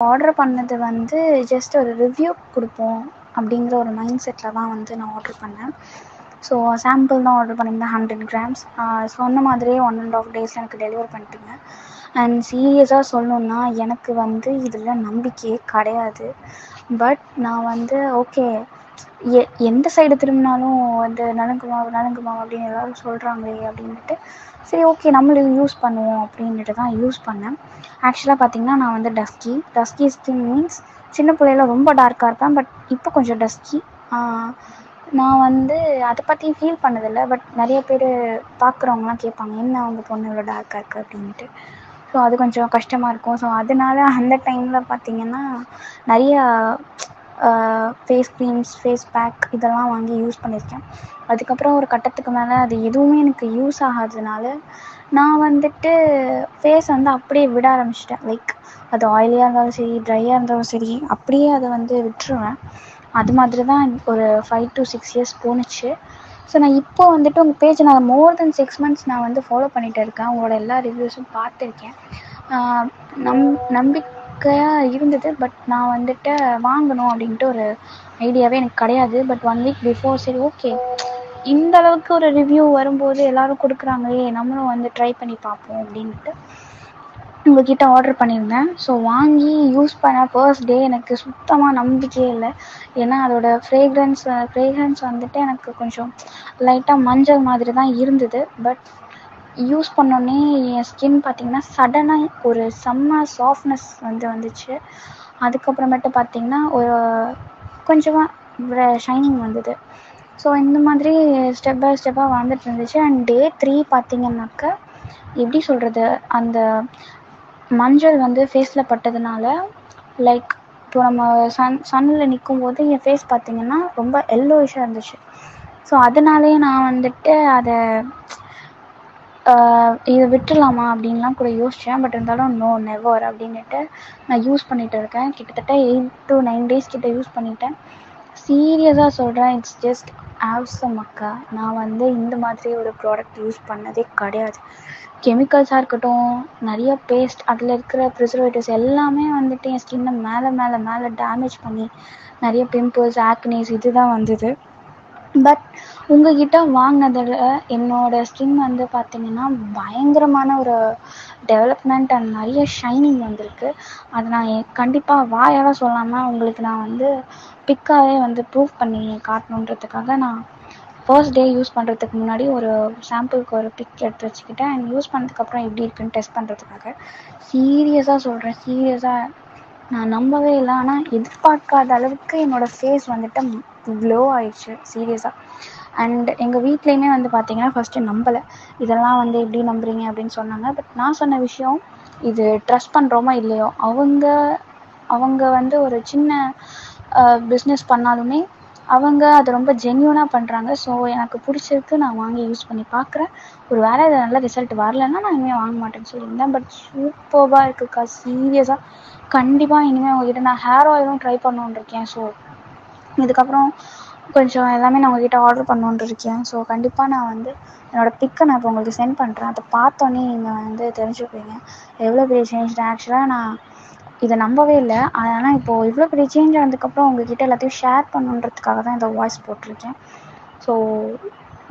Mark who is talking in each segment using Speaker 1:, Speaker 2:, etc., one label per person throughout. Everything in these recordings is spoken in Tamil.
Speaker 1: ஆர்டர் பண்ணது வந்து ஜஸ்ட் ஒரு ரிவ்யூ கொடுப்போம் அப்படிங்கிற ஒரு மைண்ட் செட்டில் தான் வந்து நான் ஆர்டர் பண்ணேன். ஸோ சாம்பிள் தான் ஆர்டர் பண்ணியிருந்தேன் ஹண்ட்ரட் கிராம்ஸ் சொன்ன மாதிரியே ஒன் அண்ட் ஆஃப் டேஸில் எனக்கு டெலிவர் பண்ணிட்டீங்க. அண்ட் சீரியஸாக சொல்லணுன்னா எனக்கு வந்து இதில் நம்பிக்கையே கிடையாது. பட் நான் வந்து ஓகே எ எந்த சைடு திரும்பினாலும் வந்து நலுங்கு மாவு நலுங்கு மாவு அப்படின்னு எல்லோரும் சொல்கிறாங்களே அப்படின்ட்டு சரி ஓகே நம்மளும் யூஸ் பண்ணுவோம் அப்படின்ட்டு தான் யூஸ் பண்ணேன். ஆக்சுவலாக பார்த்தீங்கன்னா நான் வந்து டஸ்கி டஸ்கி ஸ்கின் மீன்ஸ் சின்ன பிள்ளையில ரொம்ப டார்க்காக இருப்பேன் பட் இப்போ கொஞ்சம் டஸ்கி நான் வந்து அதை பற்றி ஃபீல் பண்ணதில்லை பட் நிறைய பேர் பார்க்குறவங்கலாம் கேட்பாங்க என்ன அவங்க பொண்ணு இவ்வளோ டார்க்காக இருக்குது அப்படின்ட்டு ஸோ அது கொஞ்சம் கஷ்டமாக இருக்கும். ஸோ அதனால அந்த டைமில் பார்த்தீங்கன்னா நிறையா ஃபேஸ் க்ரீம்ஸ் ஃபேஸ் பேக் இதெல்லாம் வாங்கி யூஸ் பண்ணியிருக்கேன் அதுக்கப்புறம் ஒரு கட்டத்துக்கு மேலே அது எதுவுமே எனக்கு யூஸ் ஆகாததுனால நான் வந்துட்டு ஃபேஸ் வந்து அப்படியே விட ஆரம்பிச்சிட்டேன். லைக் அது ஆயிலியாக இருந்தாலும் சரி ட்ரையாக இருந்தாலும் சரி அப்படியே அதை வந்து விட்டுருவேன். அது மாதிரி தான் ஒரு ஃபைவ் டு சிக்ஸ் இயர்ஸ் போணுச்சு. ஸோ நான் இப்போ வந்துட்டு உங்கள் பேஜை நான் மோர் தென் சிக்ஸ் மந்த்ஸ் நான் வந்து ஃபாலோ பண்ணிகிட்டு இருக்கேன். உங்களோட எல்லா ரிவ்யூஸும் பார்த்துருக்கேன். நம் நம்பிக்கையாக இருந்தது. பட் நான் வந்துட்டு வாங்கணும் அப்படின்ட்டு ஒரு ஐடியாவே எனக்கு கிடையாது. பட் ஒன் வீக் பிஃபோர் சரி ஓகே இந்த அளவுக்கு ஒரு ரிவ்யூ வரும்போது எல்லோரும் கொடுக்குறாங்களே நம்மளும் வந்து ட்ரை பண்ணி பார்ப்போம் அப்படின்ட்டு உங்கள்கிட்ட ஆர்டர் பண்ணியிருந்தேன். ஸோ வாங்கி யூஸ் பண்ண ஃபர்ஸ்ட் டே எனக்கு சுத்தமாக நம்பிக்கையே இல்லை. ஏன்னா அதோடய ஃப்ரேக்ரன்ஸ் ஃப்ரேக்ரன்ஸ் வந்துட்டு எனக்கு கொஞ்சம் லைட்டாக மஞ்சள் மாதிரி தான் இருந்தது. பட் யூஸ் பண்ணோடனே என் ஸ்கின் பார்த்திங்கன்னா சடனாக ஒரு செம்ம சாஃப்ட்னஸ் வந்து வந்துச்சு. அதுக்கப்புறமேட்டு பார்த்திங்கன்னா ஒரு கொஞ்சமாக ஷைனிங் வந்தது. ஸோ இந்த மாதிரி ஸ்டெப் பை ஸ்டெப்பாக வந்துட்டு இருந்துச்சு. அண்ட் டே த்ரீ பார்த்திங்கனாக்க எப்படி சொல்கிறது அந்த மஞ்சள் வந்து ஃபேஸில் பட்டதுனால லைக் இப்போ நம்ம சன் சன்னில் நிற்கும் போது என் ஃபேஸ் பார்த்திங்கன்னா ரொம்ப எல்லோயிஷாக இருந்துச்சு. ஸோ அதனாலேயே நான் வந்துட்டு அதை இதை விட்டுடலாமா அப்படின்லாம் கூட யோசித்தேன் பட் இருந்தாலும் நோ நெவர் அப்படின்னுட்டு நான் யூஸ் பண்ணிகிட்டு இருக்கேன். கிட்டத்தட்ட எயிட் டு நைன் டேஸ் கிட்ட யூஸ் பண்ணிட்டேன். சீரியஸாக சொல்கிறேன் இட்ஸ் ஜஸ்ட் ஆவ்சம் அக்கா. நான் வந்து இந்த மாதிரி ஒரு ப்ராடக்ட் யூஸ் பண்ணதே கிடையாது. கெமிக்கல்ஸாக இருக்கட்டும் நிறைய பேஸ்ட் அதில் இருக்கிற ப்ரிசர்வேட்டிவ்ஸ் எல்லாமே வந்துட்டு என் ஸ்கின்னை மேலே மேலே மேலே டேமேஜ் பண்ணி நிறைய பிம்பிள்ஸ் ஆக்னேஸ் இது தான் வந்தது. பட் உங்ககிட்ட வாங்கினதில் என்னோடய ஸ்கின் வந்து பார்த்திங்கன்னா பயங்கரமான ஒரு டெவலப்மெண்ட் அண்ட் நிறைய ஷைனிங் வந்திருக்கு. அதை நான் கண்டிப்பாக வாயால் சொல்லாமல் உங்களுக்கு நான் வந்து பிக்காகவே வந்து ப்ரூவ் பண்ணி காட்டணுன்றதுக்காக நான் ஃபர்ஸ்ட் டே யூஸ் பண்ணுறதுக்கு முன்னாடி ஒரு சாம்பிளுக்கு ஒரு பிக் எடுத்து வச்சுக்கிட்டேன். அண்ட் யூஸ் பண்ணதுக்கப்புறம் எப்படி இருக்குன்னு டெஸ்ட் பண்ணுறதுக்காக சீரியஸாக சொல்கிறேன் சீரியஸாக நான் நம்பவே இல்லை. ஆனால் எதிர்பார்க்காத அளவுக்கு என்னோடய ஃபேஸ் வந்துட்டு க்ளோ ஆயிடுச்சு சீரியஸாக அண்ட் எங்கள் வீட்லேயுமே வந்து பார்த்தீங்கன்னா ஃபஸ்ட்டு நம்பலை. இதெல்லாம் வந்து எப்படி நம்புறீங்க அப்படின்னு சொன்னாங்க. பட் நான் சொன்ன விஷயம் இது ட்ரஸ்ட் பண்ணுறோமோ இல்லையோ? அவங்க அவங்க வந்து ஒரு சின்ன பிஸ்னஸ் பண்ணாலுமே அவங்க அதை ரொம்ப ஜென்யூனாக பண்ணுறாங்க ஸோ எனக்கு பிடிச்சிருக்கு. நான் வாங்கி யூஸ் பண்ணி பார்க்குறேன் ஒரு வேலை இது நல்ல ரிசல்ட் வரலன்னா நான் இனிமேல் வாங்க மாட்டேன்னு சொல்லியிருந்தேன். பட் சூப்பராக இருக்குக்கா சீரியஸாக கண்டிப்பாக இனிமேல் உங்ககிட்ட நான் ஹேர் ஆயிலும் ட்ரை பண்ணணுன்னு இருக்கேன். ஸோ இதுக்கப்புறம் கொஞ்சம் எல்லாமே நான் உங்ககிட்ட ஆர்டர் பண்ணணுன்னு இருக்கேன். ஸோ கண்டிப்பாக நான் வந்து என்னோடய பிக்கை நான் இப்போ உங்களுக்கு சென்ட் பண்ணுறேன் அதை பார்த்தோன்னே நீங்கள் வந்து தெரிஞ்சுப்பீங்க எவ்வளோ பெரிய சேஞ்ச் ஆக்சுவலாக நான் இதை நம்பவே இல்லை. ஆனால் இப்போது இவ்வளோ பெரிய சேஞ்ச் ஆனதுக்கப்புறம் உங்ககிட்ட எல்லாத்தையும் ஷேர் பண்ணுன்றதுக்காக தான் இந்த வாய்ஸ் போட்டிருக்கேன். ஸோ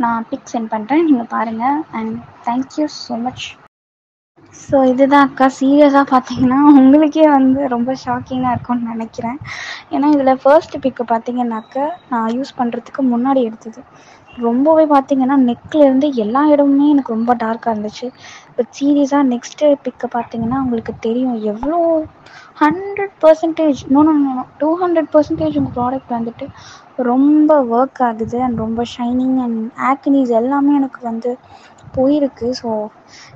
Speaker 1: நான் பிக் சென்ட் பண்ணுறேன் நீங்கள் பாருங்கள் and thank you so much so இதுதான் அக்கா. சீரியஸாக பார்த்தீங்கன்னா உங்களுக்கே வந்து ரொம்ப ஷாக்கிங்காக இருக்கும்னு நினைக்கிறேன். ஏன்னா இதில் ஃபர்ஸ்ட் பிக்கு பார்த்தீங்கன்னாக்க நான் யூஸ் பண்ணுறதுக்கு முன்னாடி எடுத்தது. ரொம்பவே பார்த்தீங்கன்னா நெக்லேருந்து எல்லா இடமுமே எனக்கு ரொம்ப டார்க்காக இருந்துச்சு. பட் சீரியஸாக நெக்ஸ்ட்டு பிக்கை பார்த்தீங்கன்னா உங்களுக்கு தெரியும். எவ்வளோ hundred percentage no no no two hundred percentage உங்கள் ப்ராடக்ட் வந்துட்டு ரொம்ப ஒர்க் ஆகுது அண்ட் ரொம்ப ஷைனிங் அண்ட் ஆக்னிஸ் எல்லாமே எனக்கு வந்து போயிருக்கு. ஸோ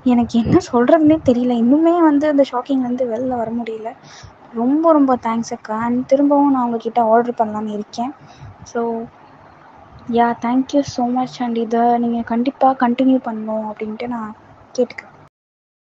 Speaker 1: எனக்கு என்ன சொல்கிறதுனே தெரியல. இன்னுமே வந்து அந்த ஷாக்கிங்லேருந்து வெளில வர முடியல. ரொம்ப ரொம்ப தேங்க்ஸ் அக்கா. அண்ட் திரும்பவும் நான் உங்ககிட்ட ஆர்டர் பண்ணலான்னு இருக்கேன். So yeah thank you so much and இதை நீங்கள் கண்டிப்பாக கண்டினியூ பண்ணணும் அப்படின்ட்டு நான் கேட்டுக்கிறேன்.